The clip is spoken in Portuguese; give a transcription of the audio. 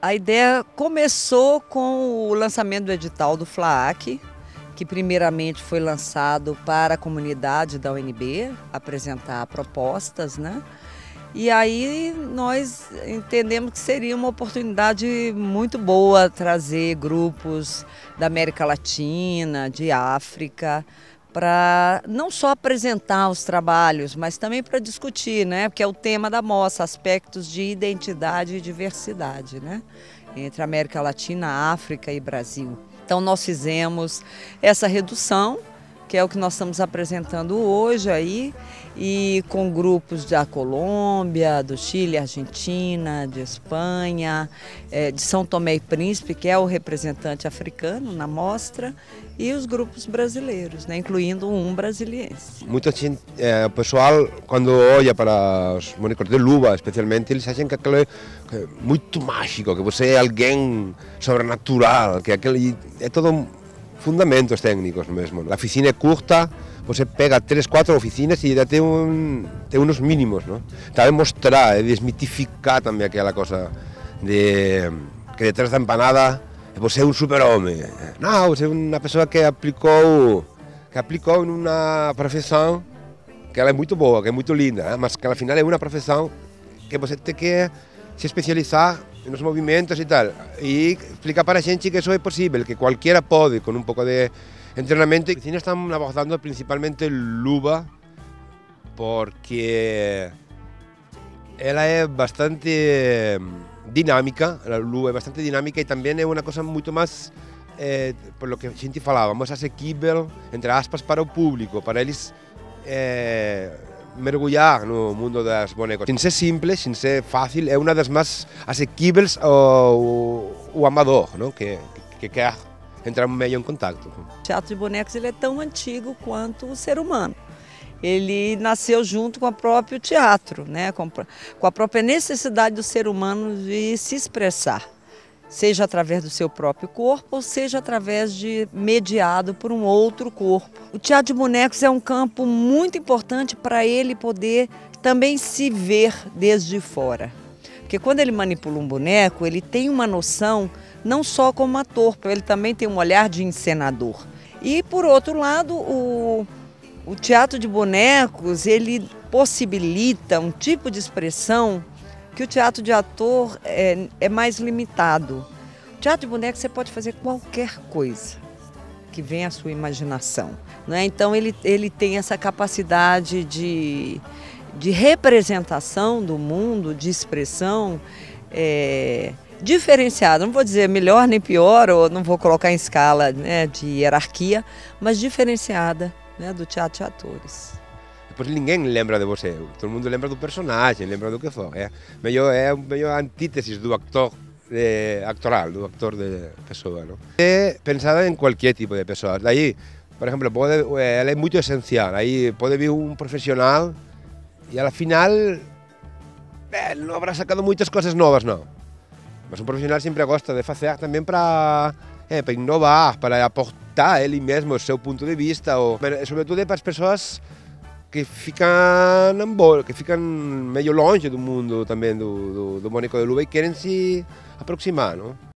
A ideia começou com o lançamento do edital do FLAAC, que primeiramente foi lançado para a comunidade da UNB apresentar propostas, né? E aí nós entendemos que seria uma oportunidade muito boa trazer grupos da América Latina, de África, para não só apresentar os trabalhos, mas também para discutir, né? Porque é o tema da mostra, aspectos de identidade e diversidade, né? Entre América Latina, África e Brasil. Então nós fizemos essa redução que é o que nós estamos apresentando hoje aí, e com grupos da Colômbia, do Chile, Argentina, de Espanha, é, de São Tomé e Príncipe, que é o representante africano na mostra, e os grupos brasileiros, né, incluindo um brasiliense. Muita gente, é, o pessoal, quando olha para os bonecos de luva, especialmente, eles acham que aquilo é muito mágico, que você é alguém sobrenatural, que aquele é todo fundamentos técnicos mesmo. A oficina é curta, você pega três, quatro oficinas e já tem, um, tem uns mínimos, não? A mostrar, é desmitificar também aquela coisa de que detrás da empanada você é um super-homem. Não, você é uma pessoa que aplicou, que aplicou em uma profissão que ela é muito boa, que é muito linda, mas que afinal é uma profissão que você tem que se especializar nos movimentos e tal. E explicar para a que isso é possível, que qualquer pode, com um pouco de entrenamento. A estão abordando principalmente luva, porque ela é bastante dinâmica, a luva é bastante dinâmica e também é uma coisa muito mais, eh, por lo que a gente falava, mais asequível, entre aspas, para o público, para eles eh, mergulhar no mundo das bonecos. Sin ser simple, sin ser fácil, é uma das mais asequíveis ao, ao amador, não? Que, que quer entrar meio em contato. O teatro de bonecos ele é tão antigo quanto o ser humano. Ele nasceu junto com o próprio teatro, né? com a própria necessidade do ser humano de se expressar seja através do seu próprio corpo ou seja através de mediado por um outro corpo. O teatro de bonecos é um campo muito importante para ele poder também se ver desde fora. Porque quando ele manipula um boneco, ele tem uma noção não só como ator, ele também tem um olhar de encenador. E por outro lado, o, o teatro de bonecos, ele possibilita um tipo de expressão que o teatro de ator é, é mais limitado. O teatro de boneco você pode fazer qualquer coisa que vem à sua imaginação. Né? Então ele, ele tem essa capacidade de, de representação do mundo, de expressão é, diferenciada. Não vou dizer melhor nem pior, ou não vou colocar em escala né, de hierarquia, mas diferenciada né, do teatro de atores depois ninguém lembra de você. Todo mundo lembra do personagem, lembra do que for. É meio, é meio a antítese do actor de, actoral, do actor de pessoa. Não? É pensada em qualquer tipo de pessoa. Daí, por exemplo, pode, ela é muito essencial. Aí pode vir um profissional e ao final eh, não habrá sacado muitas coisas novas, não. Mas um profissional sempre gosta de fazer também para é, para inovar, para aportar ele mesmo o seu ponto de vista, ou, sobretudo para as pessoas que ficam embora, que ficam meio longe do mundo também do, do, do Mônico de Luba e querem se aproximar, não?